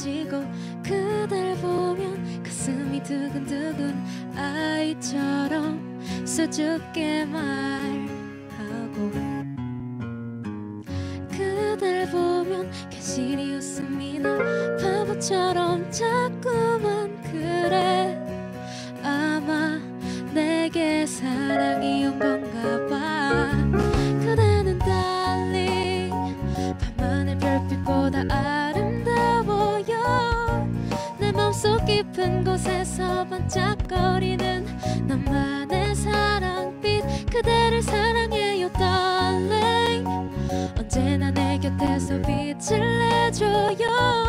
사라지고 그댈 보면 가슴이 두근두근 아이처럼 수줍게 말하고 그댈 보면 괜시리 웃음이 나 바보처럼 자꾸만 그래 아마 내게 사랑이 온 건가 봐 그대는 달리 밤하늘 별빛보다 아. 내 맘속 깊은 곳에서 반짝거리는 나만의 사랑빛 그대를 사랑해요 darling. 언제나 내 곁에서 빛을 내줘요